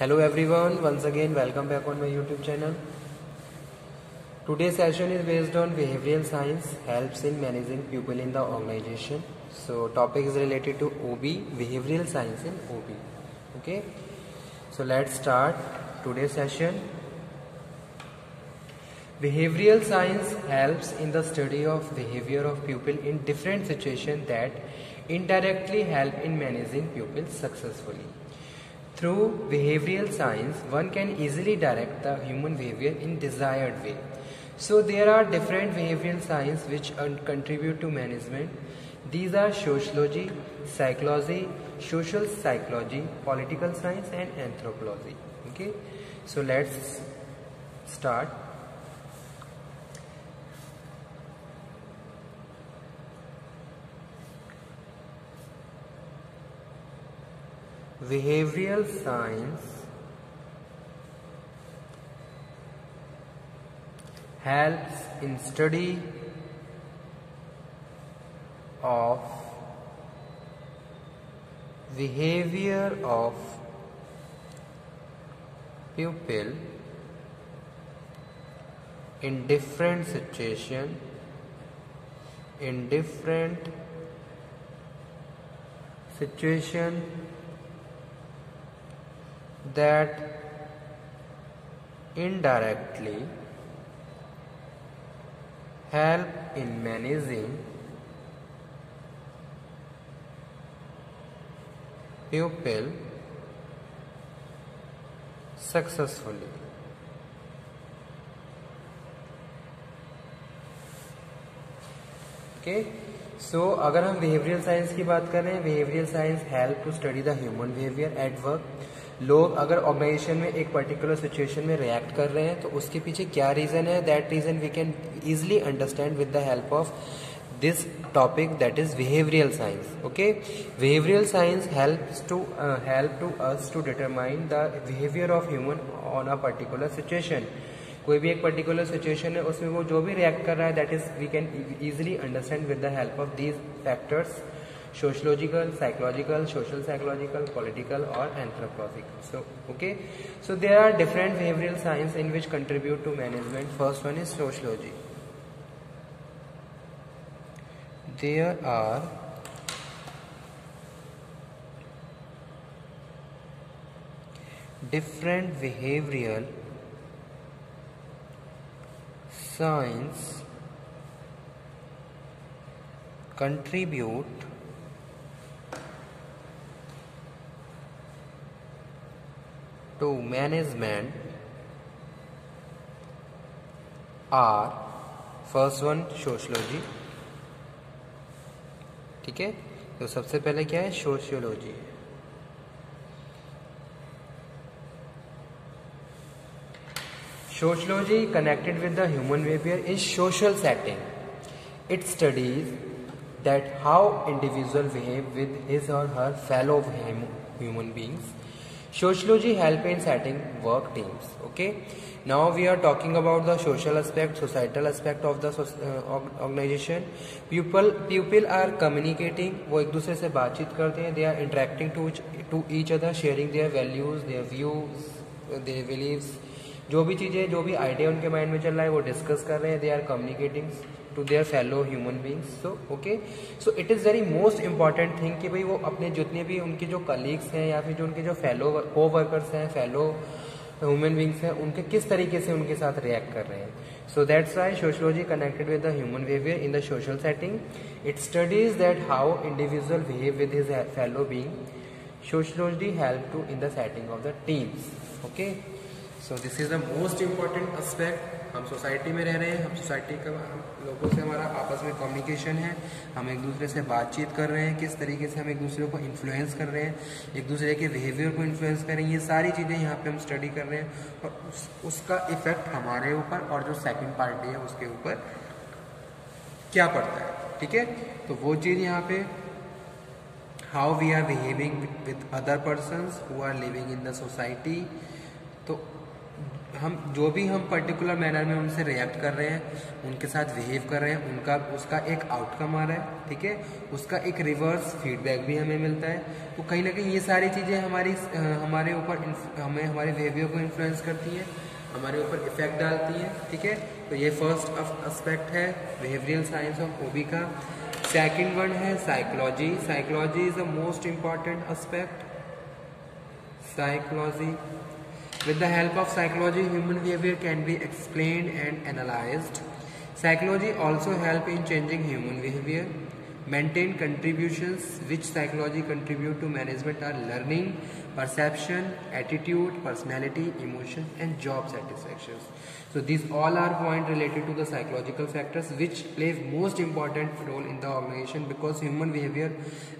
Hello everyone, once again welcome back on my YouTube channel. Today's session is based on behavioral science helps in managing people in the organization. So topic is related to OB, behavioral science in OB. Okay, so let's start today's session. Behavioral science helps in the study of behavior of people in different situations that indirectly help in managing pupils successfully. Through behavioral science, one can easily direct the human behavior in desired way. So there are different behavioral science which contribute to management. These are sociology, psychology, social psychology, political science and anthropology. Okay, so let's start. Behavioral science helps in study of behavior of pupil in different situation in different situation that indirectly help in managing pupil successfully. Okay so so, अगर हम behavioural science की बात करें behavioural science help to study the human behaviour at work लोग अगर organisation में एक particular situation में रिएक्ट कर रहे हैं तो उसके पीछे क्या रीजन है? That reason we can easily understand with the help of topic that is behavioral science okay? Behavioral science helps to uh, help to us to determine the behavior of human on a particular situation. कोई भी एक particular situation है उसमें वो जो भी react कर रहा है that is we can easily understand with the help of these factors sociological, psychological, social psychological, political or anthropological. So, okay. So there are different behavioral science in which contribute to management. First one is sociology. There are different behavioral science contribute to management are first one sociology ठीक है? तो सबसे पहले क्या है? Sociology sociology connected with the human behaviour in social setting it studies that how individual behave with his or her fellow human beings Sociology help in setting work teams. Okay. Now we are talking about the social aspect, societal aspect of the uh, organization. People people are communicating. वो एक दूसरे से बातचीत करते हैं. They are interacting to to each other, sharing their values, their views, their beliefs. जो भी चीज़ें जो भी आइडिया उनके माइंड में चल रहा है वो डिस्कस कर रहे हैं they are communicating to their fellow human beings so okay so it is very most important thing कि भाई वो अपने जितने भी उनके जो कलीग्स हैं या फिर जो उनके जो फेलो को वर्कर्स हैं फेलो ह्यूमन बींग्स हैं, उनके किस तरीके से उनके साथ रिएक्ट कर रहे हैं? So that's why sociology connected with the human behaviour in the social setting it studies that how individual behave with his fellow being sociology help to in the setting of the teams okay so this is the most important aspect हम society में रह रहे हैं हम society का हम लोगों से हमारा आपस में कम्युनिकेशन है। हम एक दूसरे से बातचीत कर रहे हैं किस तरीके से हम एक दूसरे को इन्फ्लुएंस कर रहे हैं एक दूसरे के बिहेवियर को इन्फ्लुएंस कर रहे हैं। ये सारी चीज़ें यहाँ पे हम स्टडी कर रहे हैं और उस, उसका इफ़ेक्ट हमारे ऊपर और जो सेकेंड पार्टी है उसके ऊपर क्या पड़ता है ठीक है? तो वो चीज़ यहाँ पे how we are behaving with other persons who are living in the society तो हम, जो भी हम पर्टिकुलर मैनर में उनसे रिएक्ट कर रहे हैं, उनके साथ बिहेव कर रहे हैं, उनका, उसका एक आउटकम आ रहा है, ठीक है? उसका एक रिवर्स फीडबैक भी हमें मिलता है। तो कहीं ना कहीं ये सारी चीज़ें हमारी हमारे ऊपर हमें, हमारे बिहेवियर को इन्फ्लुएंस करती हैं, हमारे ऊपर इफ़ेक्ट डालती हैं, ठीक है? तो ये फ़र्स्ट एस्पेक्ट है बिहेवियरल साइंस ऑफ़ ओबी का। सेकेंड वन है psychology psychology is the most important aspect psychology With the help of psychology, human behavior can be explained and analyzed. Psychology also help in changing human behavior. Maintain contributions which psychology contribute to management are learning, perception, attitude, personality, emotion and job satisfactions. So these all are point related to the psychological factors which play most important role in the organization because human behavior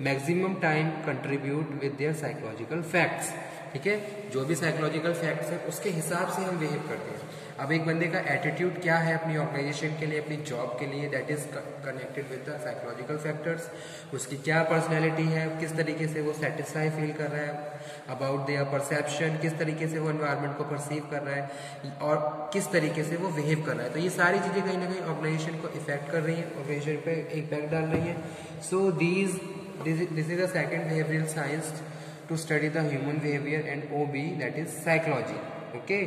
maximum time contribute with their psychological facts. ठीक है? जो भी psychological facts है, उसके हिसाब से हम behave करते हैं। अब एक बंदे का एटीट्यूड क्या है अपनी ऑर्गेनाइजेशन के लिए, अपनी जॉब के लिए that is connected with the psychological factors उसकी क्या पर्सनैलिटी है, किस तरीके से वो सेटिस्फाई फील कर रहा है अबाउट देयर परसेप्शन किस तरीके से वो इन्वायरमेंट को परसीव कर रहा है, और किस तरीके से वो बिहेव कर रहा है। तो ये सारी चीज़ें कहीं ना कहीं ऑर्गेनाइजेशन को इफ़ेक्ट कर रही हैं ऑर्गेनाइजेशन पर इम्पैक्ट डाल रही हैं। So these this is the second behavioural science to study the human behavior and OB that is psychology. Okay.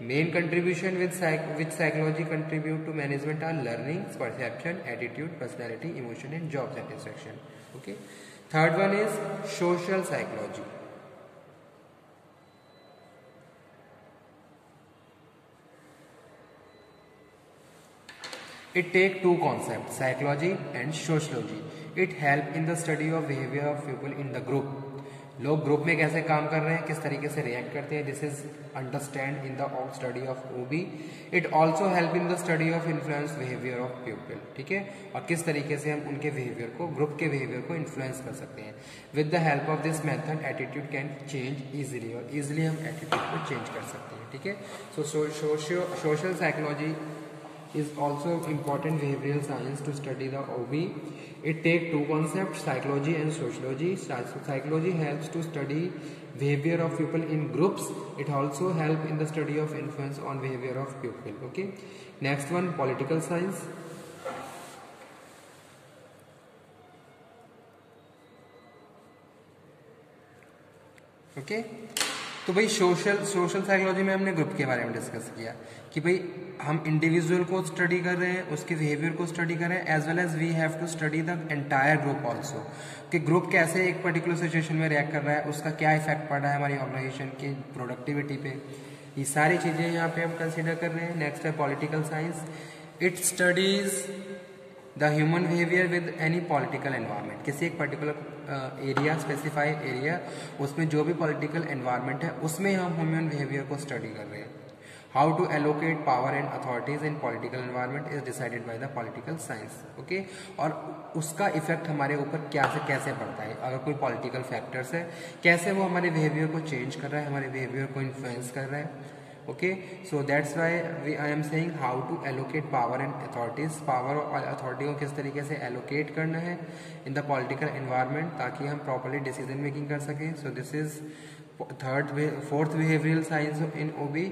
Main contribution with psych which psychology contribute to management are learning, perception, attitude, personality, emotion and job satisfaction. Okay. Third one is social psychology. It take two concepts, psychology and sociology. It help in the study of behavior of people in the group. लोग group में कैसे काम कर रहे हैं, किस तरीके से रिएक्ट करते हैं this is understand in the study of OB it also help in the study of influence behaviour of people ठीक है? और किस तरीके से हम उनके बिहेवियर को ग्रुप के बिहेवियर को इन्फ्लुएंस कर सकते हैं। With the help of this method attitude can change easily और ईजिली हम एटीट्यूड को चेंज कर सकते हैं, ठीक है? So social psychology is also important behavioral science to study the OB. It take two concepts, psychology and sociology. Psychology helps to study behavior of people in groups. It also help in the study of influence on behavior of people. Okay. Next one, political science. Okay. तो भाई social social psychology में हमने group के बारे में discuss किया कि भाई हम इंडिविजुअल को स्टडी कर रहे हैं, उसके बिहेवियर को स्टडी कर रहे हैं as well as we have to study the entire group also कि ग्रुप कैसे एक पर्टिकुलर सिचुएशन में रिएक्ट कर रहा है, उसका क्या इफ़ेक्ट पड़ रहा है हमारी ऑर्गेनाइजेशन की प्रोडक्टिविटी पे। ये सारी चीज़ें यहाँ पे हम कंसिडर कर रहे हैं। नेक्स्ट है political science it studies the human behaviour with any political environment किसी एक पर्टिकुलर एरिया स्पेसिफाइड एरिया उसमें जो भी पॉलिटिकल एनवायरमेंट है, उसमें हम ह्यूमन बिहेवियर को स्टडी कर रहे हैं। How to allocate power and authorities in political environment is decided by the political science okay और उसका इफ़ेक्ट हमारे ऊपर क्या से कैसे पड़ता है? अगर कोई पॉलिटिकल फैक्टर्स है, कैसे वो हमारे बिहेवियर को चेंज कर रहा है, हमारे बिहेवियर को इन्फ्लुएंस कर रहा है? Okay so that's why we i am saying how to allocate power and authorities power और अथॉरिटी को किस तरीके से allocate करना है in the political environment ताकि हम properly decision making कर सकें so this is third fourth behavioral science in OB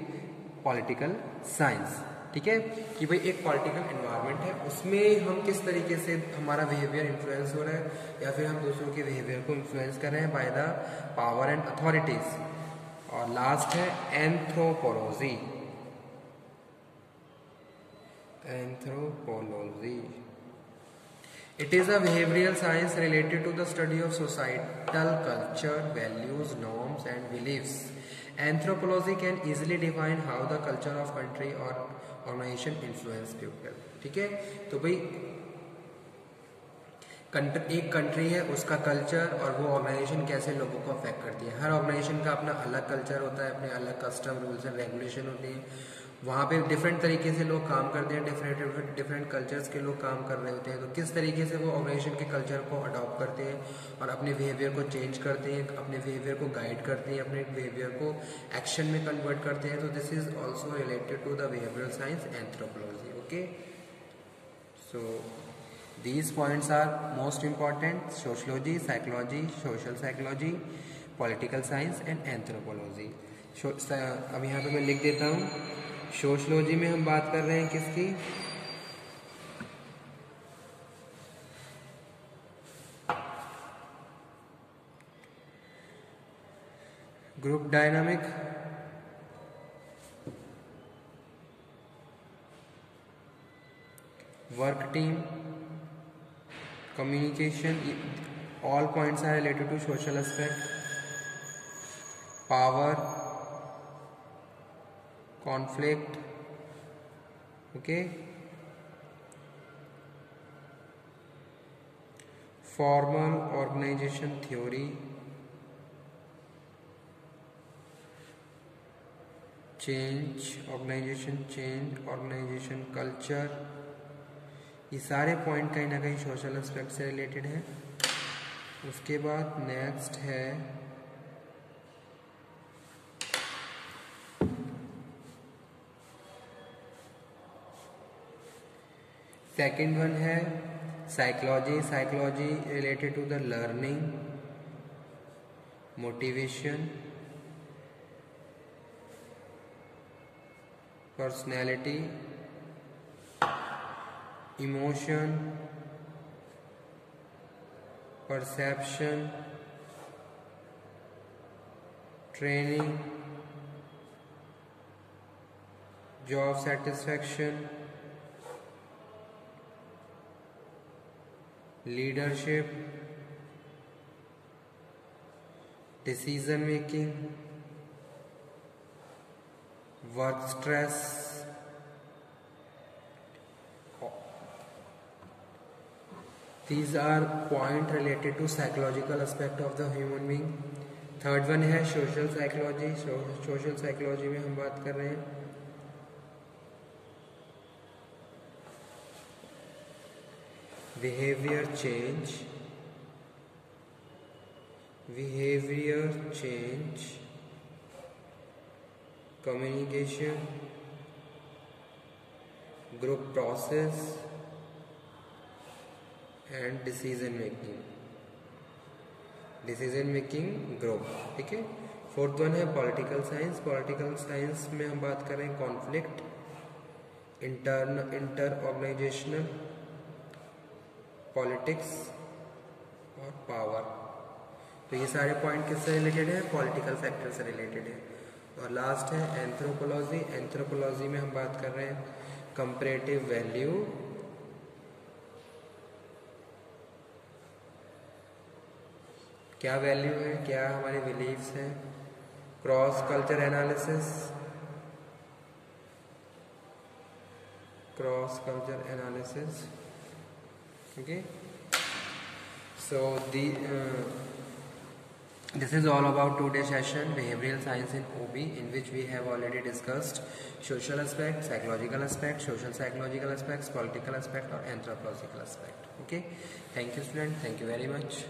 political science ठीक है कि भाई एक पॉलिटिकल एनवायरनमेंट है उसमें हम किस तरीके से हमारा बिहेवियर इन्फ्लुएंस हो रहा है या फिर हम दूसरों के बिहेवियर को इन्फ्लुएंस कर रहे हैं by the power and authorities और लास्ट है anthropology anthropology it is a behavioural science related to the study of societal culture values norms and beliefs anthropology can easily define how the culture of country और organisation influence people ठीक है? तो भाई एक country है, उसका culture और वो ऑर्गेनाइजेशन कैसे लोगों को अफेक्ट करती है। हर ऑर्गेनाइजेशन का अपना अलग कल्चर होता है, अपने अलग कस्टम रूल्स एंड रेगुलेशन होती हैं। वहाँ पे डिफरेंट तरीके से लोग काम करते हैं डिफरेंट डिफरेंट कल्चर्स के लोग काम कर रहे होते हैं। तो किस तरीके से वो ऑर्गेनाइजेशन के कल्चर को अडॉप्ट करते हैं और अपने बिहेवियर को चेंज करते हैं, अपने बिहेवियर को गाइड करते हैं, अपने बिहेवियर को एक्शन में कन्वर्ट करते हैं। तो this is also related to the behaviour science anthropology okay so These points are most important sociology, psychology, social psychology, political science and anthropology. अब यहाँ पे मैं लिख देता हूँ सोशलॉजी में हम बात कर रहे हैं किसकी group dynamic work team communication all points are related to social aspect power conflict okay formal organization theory change organization change organization culture ये सारे पॉइंट कहीं ना कहीं सोशल एस्पेक्ट से रिलेटेड है। उसके बाद नेक्स्ट है। सेकंड वन है psychology psychology related to the learning motivation personality emotion, perception, training, job satisfaction, leadership, decision making, work stress, these are point related to psychological aspect of the human being. Third one है social psychology social psychology में हम बात कर रहे हैं। Behaviour change behaviour change communication group process and decision making decision making group ठीक है? Fourth one है पॉलिटिकल साइंस पॉलिटिकल साइंस में हम बात कर conflict intern inter organizational politics और पावर तो ये सारे पॉइंट किससे रिलेटेड है? पॉलिटिकल फैक्टर से रिलेटेड है। और लास्ट है एंथ्रोपोलॉजी एंथ्रोपोलॉजी में हम बात कर रहे हैं कंपरेटिव वैल्यू क्या वैल्यू है क्या हमारे बिलीव्स हैं cross culture analysis cross culture analysis okay so the this is all about today's session behavioral science in OB in which we have already discussed social aspect psychological aspect social psychological aspects political aspect or anthropological aspect okay thank you student thank you very much